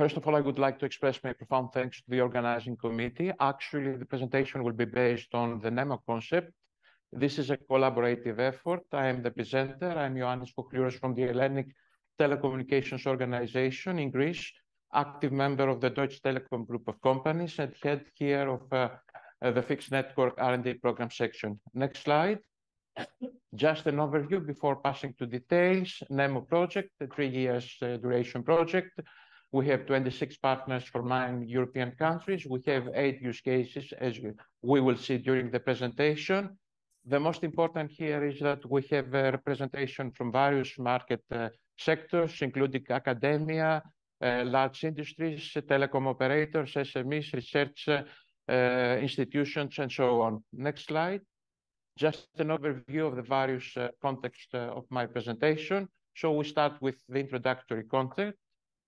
First of all, I would like to express my profound thanks to the organizing committee. Actually, the presentation will be based on the NEMO concept. This is a collaborative effort. I am the presenter. I'm Ioannis Chochliouros from the Hellenic Telecommunications Organization in Greece, active member of the Deutsche Telekom group of companies, and head here of uh, uh, the Fixed Network R&D program section. Next slide. Just an overview before passing to details. NEMO project, a three years uh, duration project. We have 26 partners from nine European countries. We have eight use cases, as we will see during the presentation. The most important here is that we have a representation from various market uh, sectors, including academia, uh, large industries, telecom operators, SMEs, research uh, institutions, and so on. Next slide. Just an overview of the various uh, context uh, of my presentation. So we start with the introductory content.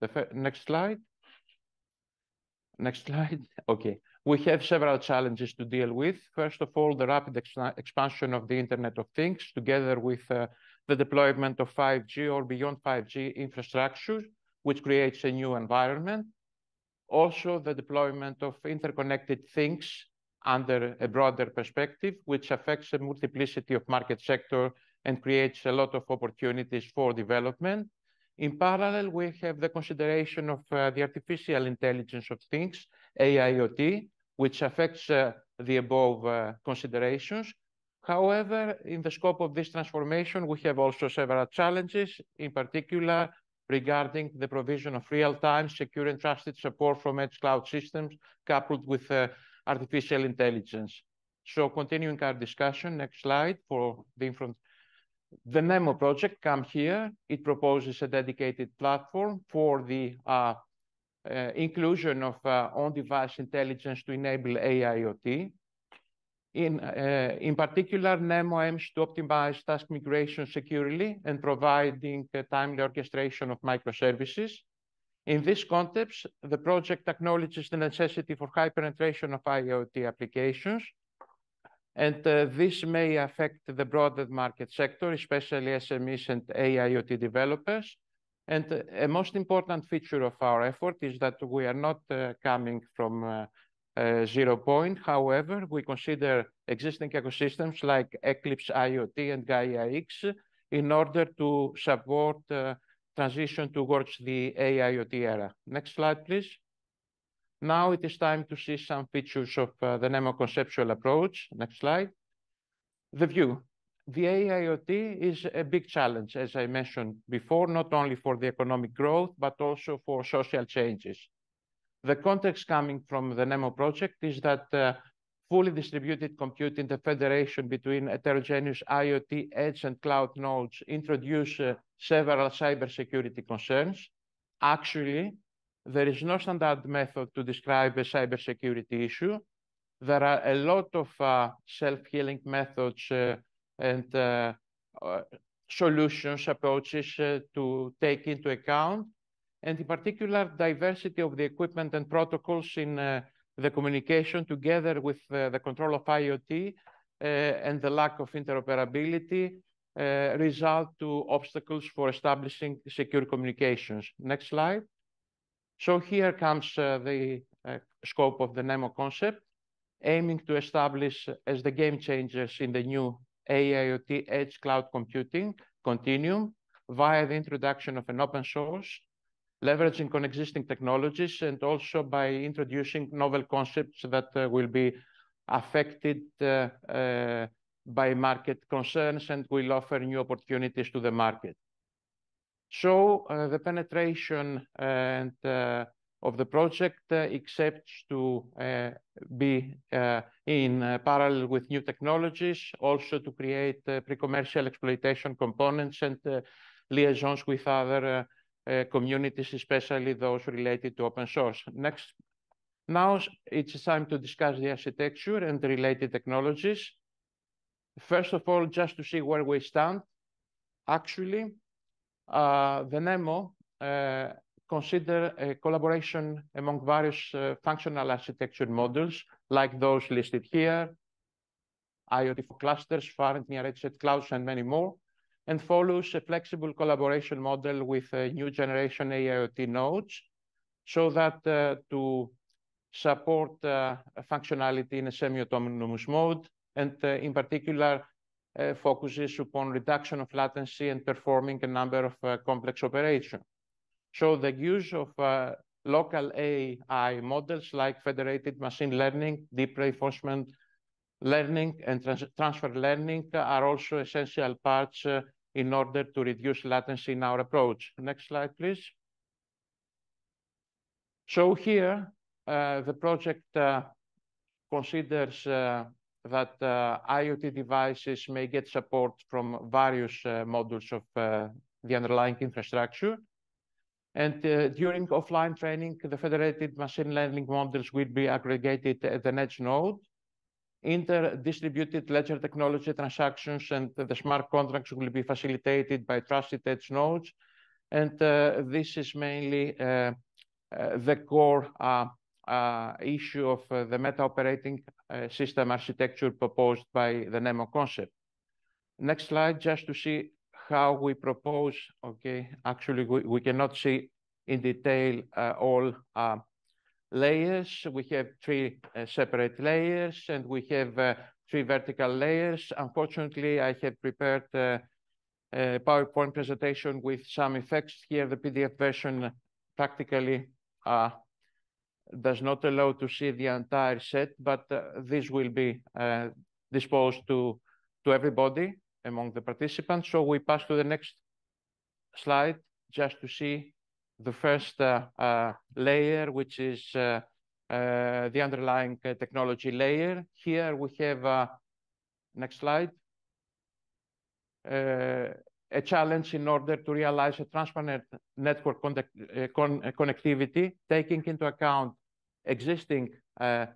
The next slide. Next slide. Okay. We have several challenges to deal with. First of all, the rapid ex expansion of the Internet of Things, together with uh, the deployment of 5G or beyond 5G infrastructure, which creates a new environment. Also, the deployment of interconnected things under a broader perspective, which affects a multiplicity of market sector and creates a lot of opportunities for development. In parallel, we have the consideration of uh, the artificial intelligence of things, AIoT, which affects uh, the above uh, considerations. However, in the scope of this transformation, we have also several challenges, in particular regarding the provision of real-time, secure and trusted support from edge cloud systems coupled with artificial intelligence. So continuing our discussion, next slide for the the NEMO project come here. It proposes a dedicated platform for the uh, uh, inclusion of uh, on-device intelligence to enable AIoT. In, uh, in particular, NEMO aims to optimize task migration securely and providing timely orchestration of microservices. In this context, the project acknowledges the necessity for high penetration of IoT applications and uh, this may affect the broader market sector, especially SMEs and AIoT developers. And uh, a most important feature of our effort is that we are not uh, coming from zero point. However, we consider existing ecosystems like Eclipse IoT and Gaia X in order to support transition towards the AIoT era. Next slide, please. Now it is time to see some features of uh, the NEMO conceptual approach. Next slide. The view. The AIoT is a big challenge, as I mentioned before, not only for the economic growth, but also for social changes. The context coming from the NEMO project is that uh, fully distributed compute in the federation between heterogeneous IoT edge and cloud nodes introduce uh, several cybersecurity concerns. Actually, there is no standard method to describe a cybersecurity issue. There are a lot of uh, self-healing methods uh, and uh, uh solutions, approaches uh, to take into account, and in particular, diversity of the equipment and protocols in uh, the communication together with the control of IoT and the lack of interoperability result to obstacles for establishing secure communications. Next slide. So here comes uh, the uh, scope of the NEMO concept, aiming to establish as the game changers in the new AIoT edge cloud computing continuum via the introduction of an open source, leveraging on existing technologies, and also by introducing novel concepts that uh, will be affected uh, uh, by market concerns and will offer new opportunities to the market. So uh, the penetration and uh, of the project uh, accepts to uh, be uh, in uh, parallel with new technologies, also to create pre-commercial exploitation components and liaisons with other communities, especially those related to open source. Next. Now it's time to discuss the architecture and related technologies. First of all, just to see where we stand. Actually, Uh, the NEMO uh, consider a collaboration among various uh, functional architecture models, like those listed here, IoT for clusters, far and near edge clouds, and many more, and follows a flexible collaboration model with uh, new generation AIoT nodes, so that uh, to support functionality in a semi-autonomous mode, and in particular, focuses upon reduction of latency and performing a number of uh, complex operations. So the use of uh, local AI models like federated machine learning, deep reinforcement learning, and transfer learning are also essential parts uh, in order to reduce latency in our approach. Next slide, please. So here, the project considers that uh, IoT devices may get support from various uh, modules of uh, the underlying infrastructure. And during offline training, the federated machine learning models will be aggregated at the edge node. Inter-distributed ledger technology transactions and the smart contracts will be facilitated by trusted edge nodes. And this is mainly the core Uh, issue of uh, the meta operating uh, system architecture proposed by the NEMO concept. Next slide, just to see how we propose. Okay, actually, we we cannot see in detail all layers. We have three separate layers, and we have three vertical layers. Unfortunately, I have prepared a PowerPoint presentation with some effects here. The PDF version practically does not allow to see the entire set, but uh, this will be uh, disposed to to everybody among the participants. So we pass to the next slide just to see the first uh, layer, which is the underlying technology layer. Here we have, a next slide, a challenge in order to realize a transparent network connectivity, taking into account existing uh,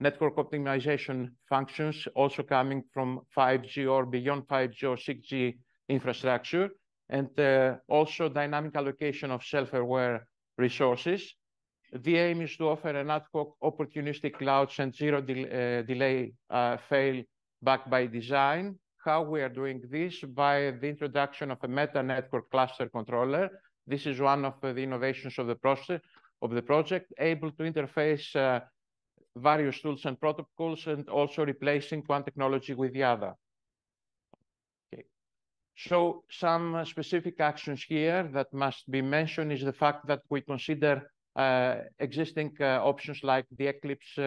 network optimization functions also coming from 5G or beyond 5G or 6G infrastructure, and uh, also dynamic allocation of self-aware resources. The aim is to offer an ad hoc opportunistic clouds and zero uh, delay fail back by design. How we are doing this? By the introduction of a meta network cluster controller. This is one of the innovations of the process of the project, able to interface uh, various tools and protocols and also replacing one technology with the other. Okay. So some specific actions here that must be mentioned is the fact that we consider uh, existing uh, options like the Eclipse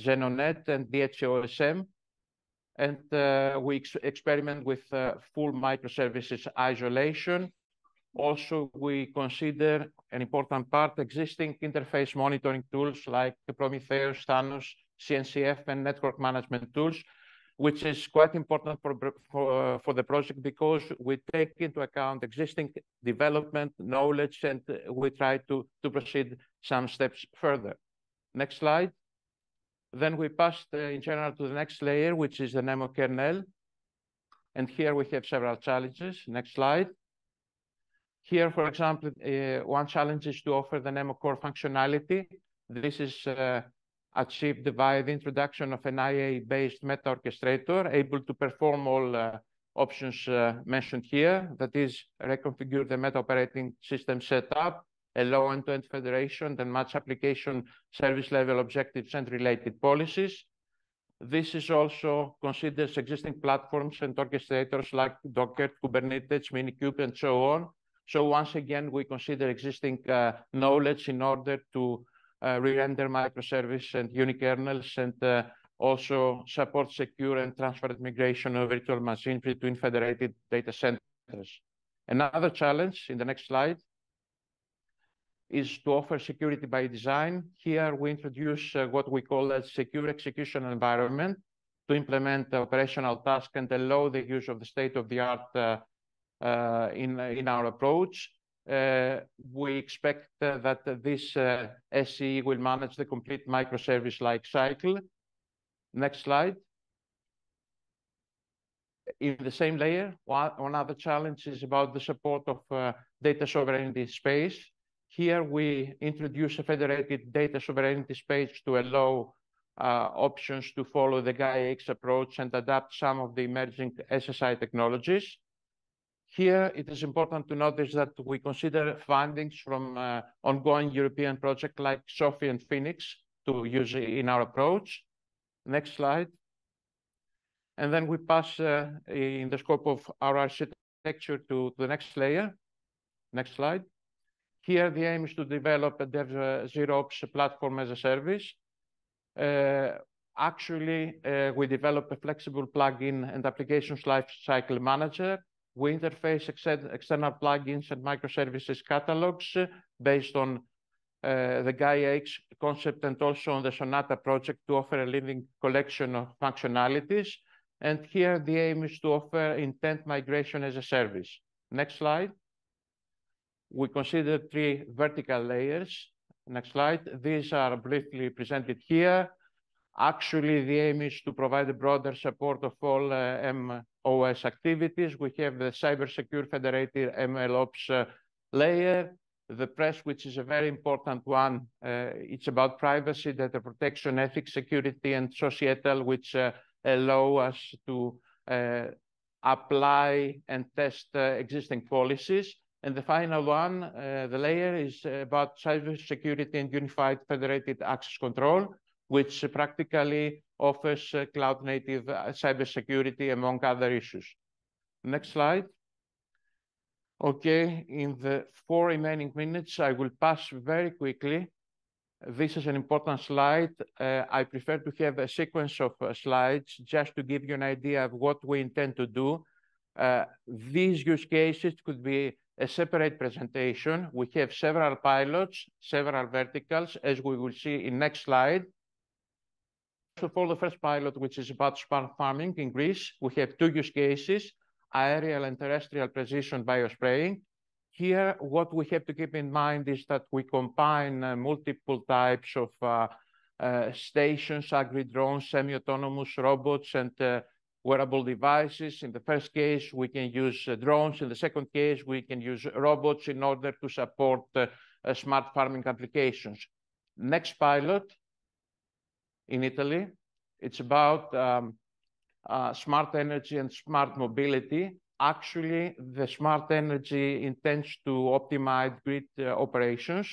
XenoNet and the HOSM. and we experiment with full microservices isolation. Also, we consider an important part existing interface monitoring tools like Prometheus, Thanos, CNCF, and network management tools, which is quite important for uh, for the project because we take into account existing development knowledge, and uh, we try to proceed some steps further. Next slide. Then we pass uh, in general to the next layer, which is the NEMO kernel. And here we have several challenges. Next slide. Here, for example, uh, one challenge is to offer the NEMO Core functionality. This is uh, achieved by the introduction of an AI-based meta orchestrator able to perform all uh, options mentioned here. That is, reconfigure the meta operating system setup, allow end-to-end federation, then match application service level objectives and related policies. This is also considers existing platforms and orchestrators like Docker, Kubernetes, Minikube, and so on. So once again, we consider existing uh, knowledge in order to uh, re-render microservice and unikernels and uh, also support secure and transparent migration of virtual machines between federated data centers. Another challenge in the next slide is to offer security by design. Here we introduce what we call a secure execution environment to implement operational tasks and allow the use of the state-of-the-art Uh, in our approach. Uh, we expect that this uh, SE will manage the complete microservice lifecycle. Next slide. In the same layer, one other challenge is about the support of data sovereignty space. Here we introduce a federated data sovereignty space to allow options to follow the GAIA-X approach and adapt some of the emerging SSI technologies. Here it is important to notice that we consider findings from uh, ongoing European projects like SOFI and Phoenix to use in our approach. Next slide. And then we pass uh, in the scope of our architecture to the next layer. Next slide. Here, the aim is to develop a DevZeroOps platform as a service. Uh, actually, uh, we develop a flexible plugin and applications lifecycle manager. We interface external plugins and microservices catalogs based on uh, the GaiaX concept and also on the Sonata project to offer a living collection of functionalities. And here the aim is to offer intent migration as a service. Next slide. We consider three vertical layers. Next slide. These are briefly presented here. Actually, the aim is to provide a broader support of all uh, MOS activities. We have the cybersecure federated MLOps uh, layer, the press, which is a very important one. Uh, it's about privacy, data protection, ethics, security, and societal, which allow us to apply and test existing policies. And the final one, the layer, is about cybersecurity and unified federated access control, which practically offers cloud-native cybersecurity, among other issues. Next slide. Okay, in the four remaining minutes, I will pass very quickly. This is an important slide. Uh, I prefer to have a sequence of uh, slides just to give you an idea of what we intend to do. Uh, these use cases could be a separate presentation. We have several pilots, several verticals, as we will see in next slide. Of the first pilot, which is about smart farming in Greece, we have two use cases aerial and terrestrial precision biospraying. Here, what we have to keep in mind is that we combine uh, multiple types of uh, uh, stations, agri-drones, semi-autonomous robots, and uh, wearable devices. In the first case, we can use uh, drones. In the second case, we can use robots in order to support uh, smart farming applications. Next pilot in Italy, it's about um, uh, smart energy and smart mobility. Actually, the smart energy intends to optimize grid uh, operations.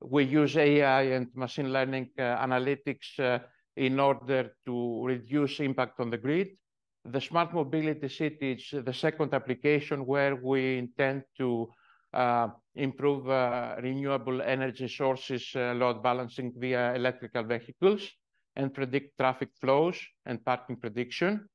We use AI and machine learning uh, analytics uh, in order to reduce impact on the grid. The smart mobility city is the second application where we intend to improve uh, renewable energy sources load balancing via electrical vehicles and predict traffic flows and parking prediction.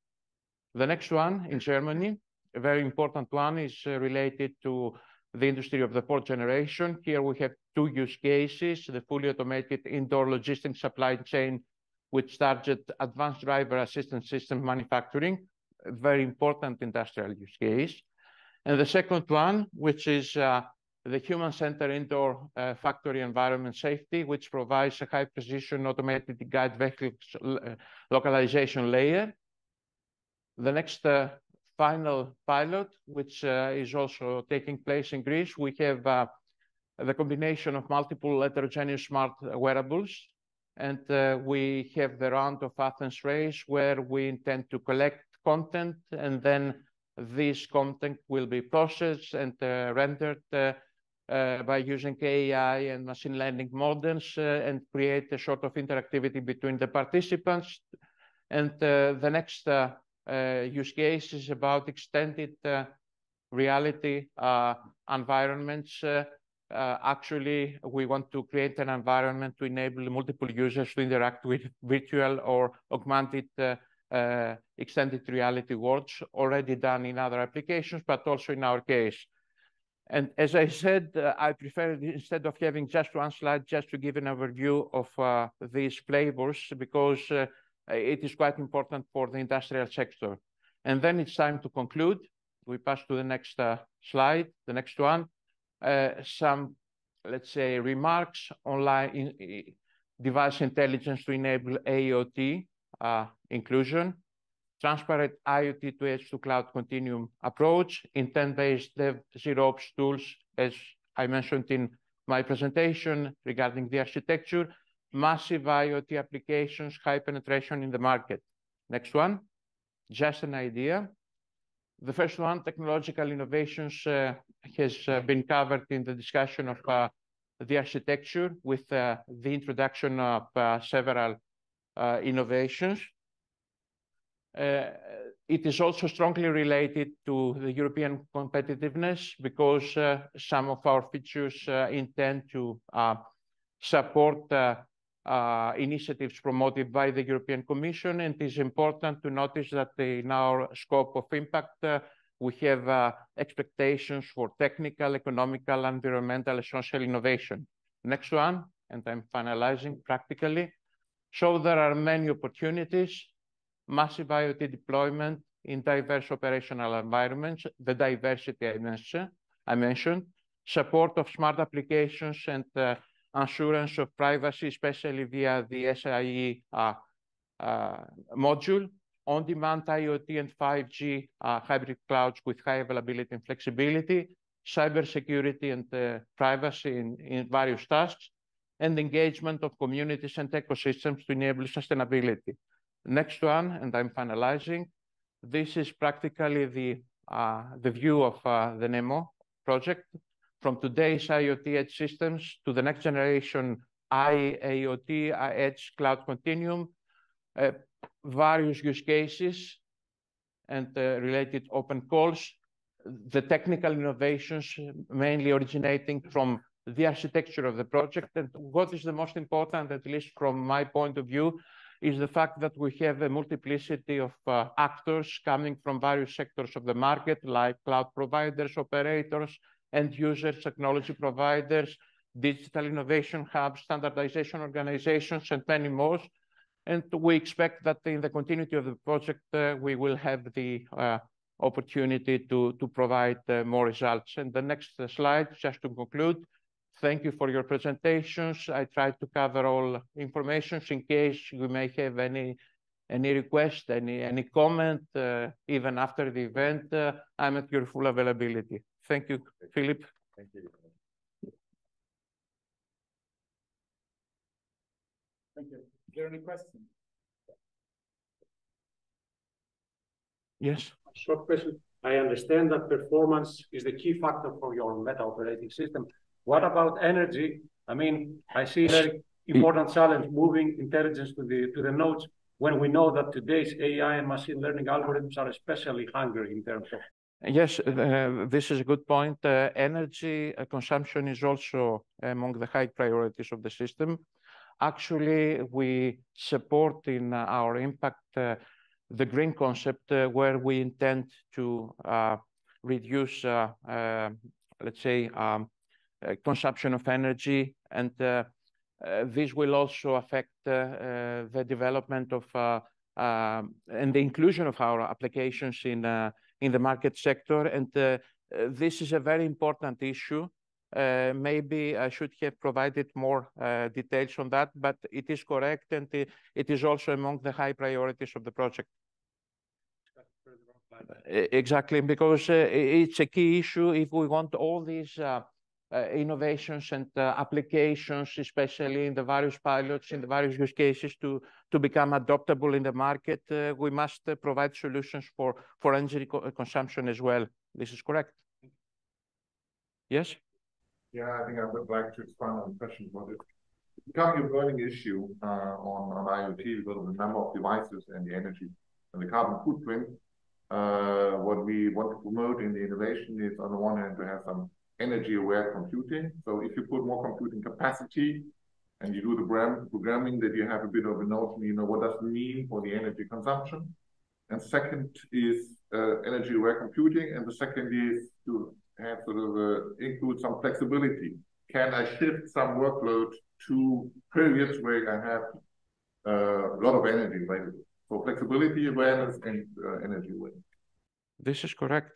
The next one in Germany, a very important one, is uh, related to the industry of the fourth generation. Here we have two use cases, the fully automated indoor logistics supply chain, which target advanced driver assistance system manufacturing, a very important industrial use case. And the second one, which is uh, the human-centered indoor uh, factory environment safety, which provides a high-precision automated guide vehicle uh, localization layer. The next uh, final pilot, which uh, is also taking place in Greece, we have uh, the combination of multiple heterogeneous smart wearables. And we have the round of Athens race where we intend to collect content and then this content will be processed and uh, rendered uh, uh, by using AI and machine learning models uh, and create a sort of interactivity between the participants. And uh, the next uh, use case is about extended reality environments. actually, we want to create an environment to enable multiple users to interact with virtual or augmented uh, extended reality worlds already done in other applications, but also in our case. And as I said, uh, I prefer instead of having just one slide, just to give an overview of uh, these flavors because uh, it is quite important for the industrial sector. And then it's time to conclude. We pass to the next uh, slide, the next one. Uh, some, let's say, remarks online in, device intelligence to enable AOT Uh, inclusion transparent IoT to edge to cloud continuum approach, intent-based dev zero ops tools, as I mentioned in my presentation regarding the architecture, massive IoT applications, high penetration in the market. Next one, just an idea. The first one, technological innovations, uh, has uh, been covered in the discussion of the architecture with the introduction of several Uh, innovations. Uh, it is also strongly related to the European competitiveness because uh, some of our features intend to support initiatives promoted by the European Commission. And it is important to notice that in our scope of impact, we have expectations for technical, economical, environmental, and social innovation. Next one, and I'm finalizing practically. So there are many opportunities, massive IoT deployment in diverse operational environments, the diversity I mentioned, support of smart applications and uh, assurance of privacy, especially via the SAE uh, uh, module, on-demand IoT and 5G hybrid clouds with high availability and flexibility, cybersecurity and privacy in various tasks, and engagement of communities and ecosystems to enable sustainability. Next one, and I'm finalizing. This is practically the uh, the view of uh, the NEMO project from today's IoT edge systems to the next generation IAoT, uh, Edge Cloud Continuum, various use cases and related open calls. The technical innovations mainly originating from the architecture of the project. And what is the most important, at least from my point of view, is the fact that we have a multiplicity of uh, actors coming from various sectors of the market, like cloud providers, operators, end users, technology providers, digital innovation hubs, standardization organizations, and many more. And we expect that in the continuity of the project, uh, we will have the uh, opportunity to provide more results. And the next slide, just to conclude. Thank you for your presentations. I tried to cover all information. In case you may have any any request, any any comment, uh, even after the event, uh, I'm at your full availability. Thank you, Philip. Thank you. Thank you. Is there any questions? Yes. A Short question. I understand that performance is the key factor for your Meta operating system. What about energy? I mean, I see very important challenge moving intelligence to the to the nodes when we know that today's AI and machine learning algorithms are especially hungry in terms of. Yes, uh, this is a good point. Uh, energy uh, consumption is also among the high priorities of the system. Actually, we support in our impact the green concept where we intend to reduce, let's say, um, Uh, consumption of energy. And uh, uh, this will also affect the development of um, and the inclusion of our applications in in the market sector. And this is a very important issue. Maybe I should have provided more details on that, but it is correct. And it is also among the high priorities of the project. Exactly, because it's a key issue if we want all these Uh, innovations and uh, applications, especially in the various pilots, in the various use cases to to become adoptable in the market, uh, we must provide solutions for for energy consumption as well. This is correct. Yes? Yeah, I think I would like to expand on the question about it. It's becoming a burning issue on IoT because of the number of devices and the energy and the carbon footprint. What we want to promote in the innovation is, on the one hand, to have some energy-aware computing. So if you put more computing capacity and you do the programming, that you have a bit of a notion, you know, what does it mean for the energy consumption. And Second is uh, energy-aware computing. And the second is to have sort of uh, include some flexibility. Can I shift some workload to periods where I have uh, a lot of energy available? So flexibility, awareness, and energy awareness. This is correct.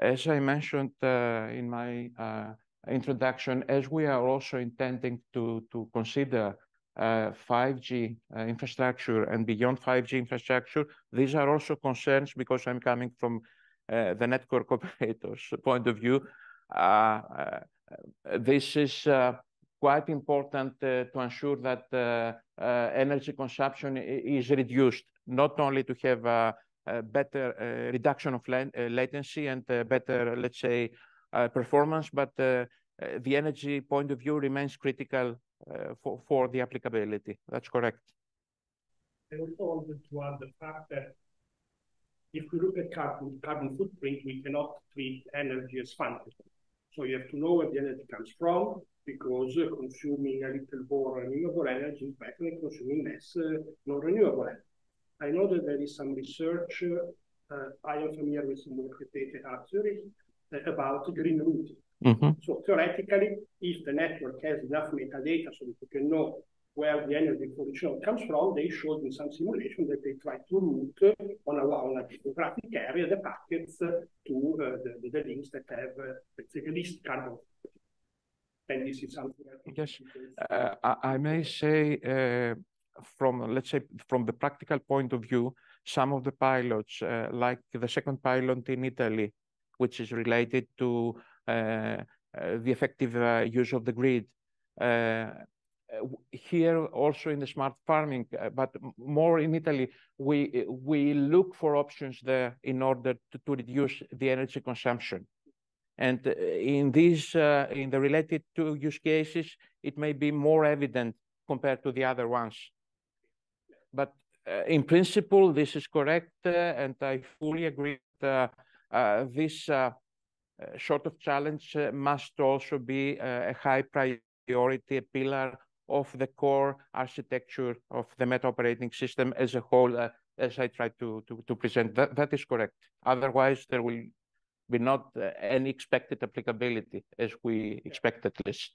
As I mentioned uh, in my uh, introduction, as we are also intending to consider uh, 5G infrastructure and beyond 5G infrastructure, these are also concerns because I'm coming from the network operator's point of view. This is quite important to ensure that energy consumption is reduced, not only to have better uh, reduction of uh, latency and better, let's say, uh, performance, but the energy point of view remains critical for, for the applicability. That's correct. I also wanted to add the fact that if we look at carbon, carbon footprint, we cannot treat energy as fungible. So you have to know where the energy comes from, because uh, consuming a little more renewable energy is better than consuming less uh, non-renewable energy. I know that there is some research, uh, I am familiar with some work at ETH Zurich, about green routing. Mm -hmm. So theoretically, if the network has enough metadata so that you can know where the energy production comes from, they showed in some simulation that they try to route on a, on a geographic area the packets to uh, the, the, links that have, uh, let's say, the least carbon. And this is something Yes, uh, I, I, may say uh, from, let's say, from the practical point of view, some of the pilots, uh, like the second pilot in Italy, which is related to uh, the effective use of the grid, uh, here also in the smart farming, uh, but more in Italy, we we look for options there in order to, to reduce the energy consumption. And uh, in these, uh, in the related to use cases, it may be more evident compared to the other ones. But uh, in principle, this is correct, uh, and I fully agree that this sort of challenge must also be a high priority, a pillar of the core architecture of the meta operating system as a whole, uh, as I tried to, to, to, present. That, that is correct. Otherwise, there will be not uh, any expected applicability as we expect at least.